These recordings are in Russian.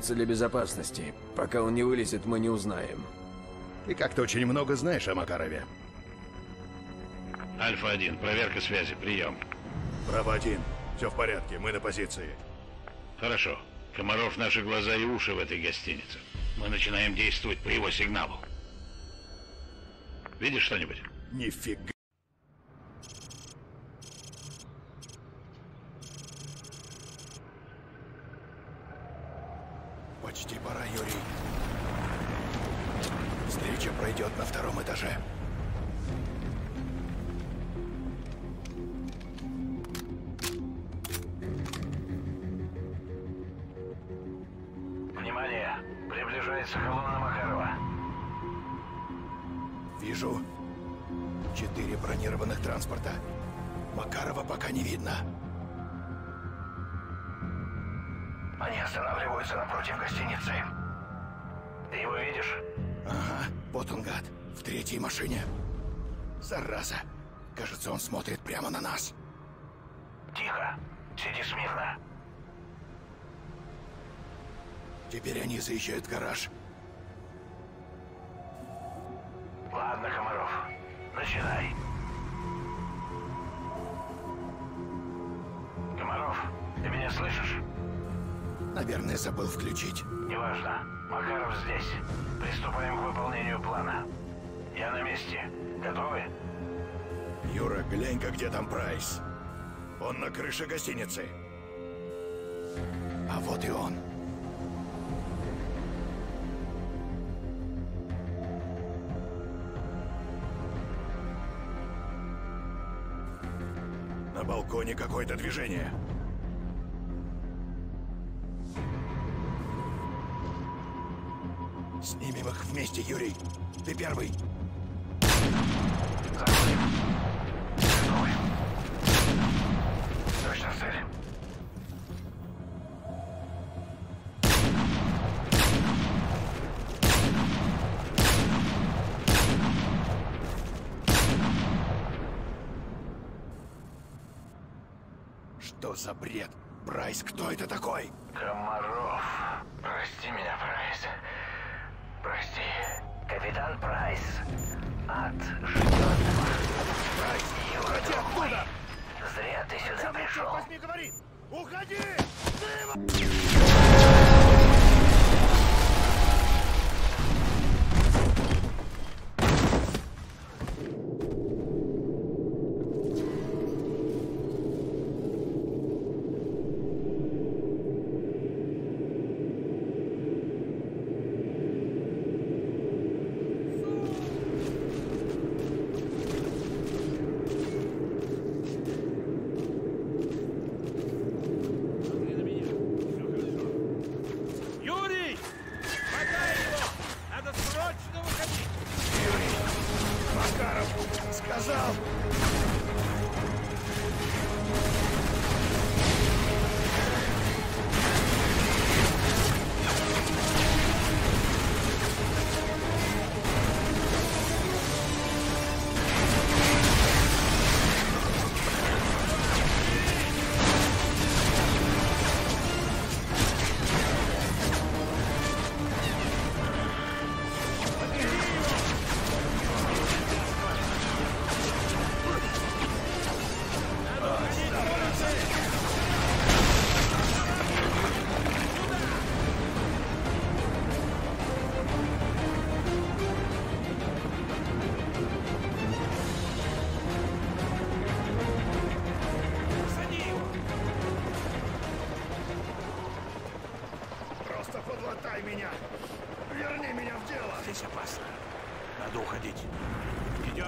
крепится для безопасности. Пока он не вылезет, мы не узнаем. Ты как-то очень много знаешь о Макарове. Альфа-1, проверка связи, прием. Браво-1, все в порядке, мы на позиции. Хорошо. Комаров наши глаза и уши в этой гостинице. Мы начинаем действовать по его сигналу. Видишь что-нибудь? Нифига. Приближается колонна Макарова. Вижу. Четыре бронированных транспорта. Макарова пока не видно. Они останавливаются напротив гостиницы. Ты его видишь? Ага, вот он, гад. В третьей машине. Зараза. Кажется, он смотрит прямо на нас. Тихо. Сиди смирно. Теперь они заезжают в гараж. Ладно, Комаров. Начинай. Комаров, ты меня слышишь? Наверное, забыл включить. Неважно. Макаров здесь. Приступаем к выполнению плана. Я на месте. Готовы? Юра, глянь-ка, где там Прайс. Он на крыше гостиницы. А вот и он. На балконе какое-то движение. Снимем их вместе, Юрий. Ты первый. Заходим. Что за бред? Прайс, кто это такой? Комаров. Прости меня, Прайс. Прости. Капитан Прайс. Ад ждет. Прайс, Юра, уходи оттуда! Зря ты сюда пришел. возьми, говори! Уходи! Юрий!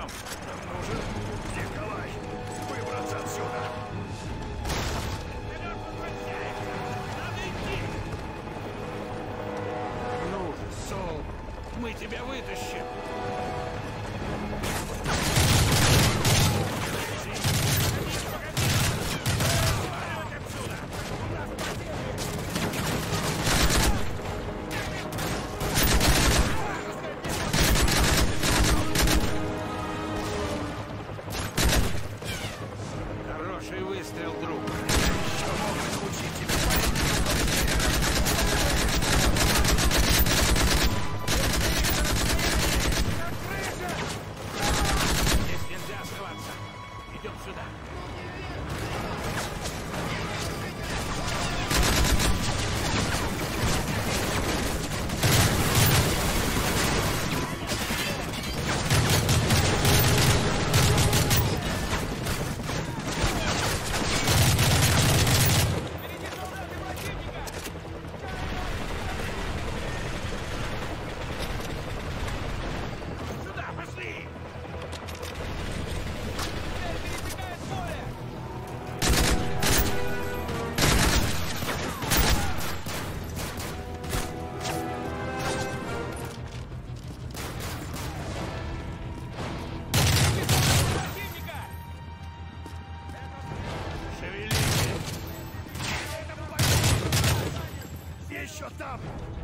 Идем. Нам нужен Николай! Выбраться отсюда! Ну Сол, мы тебя вытащим.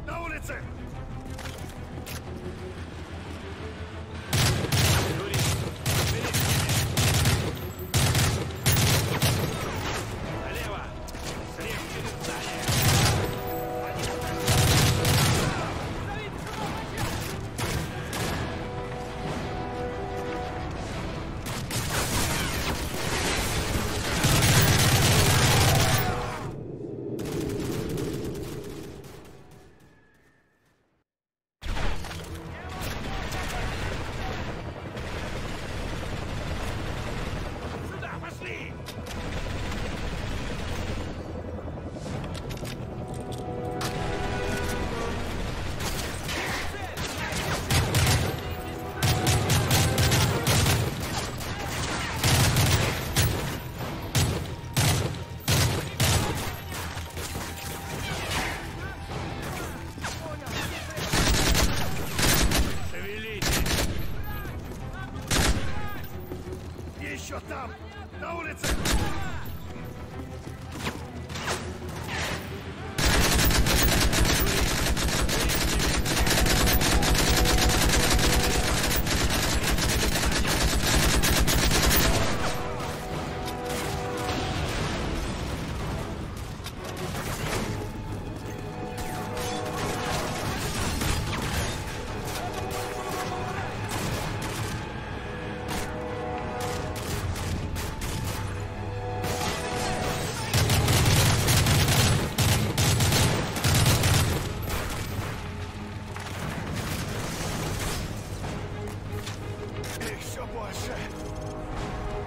На улице! Налево! Еще больше!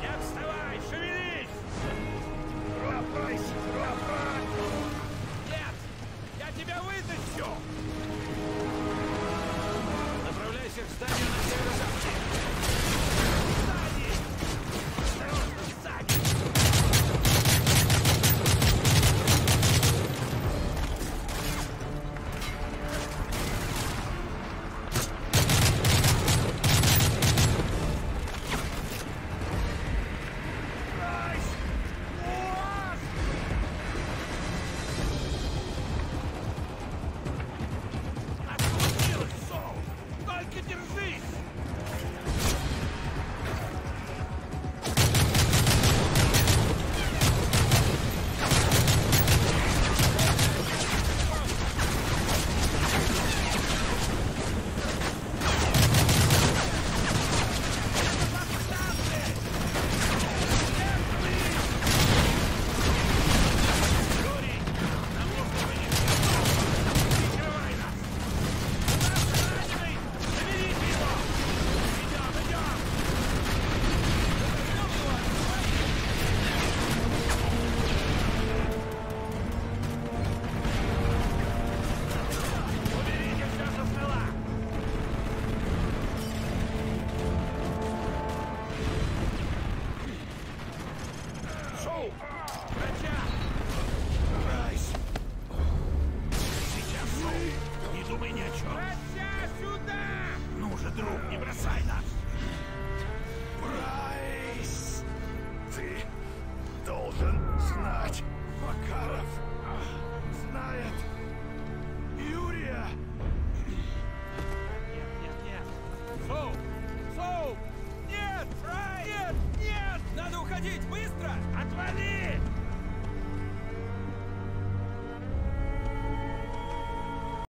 Не отставай!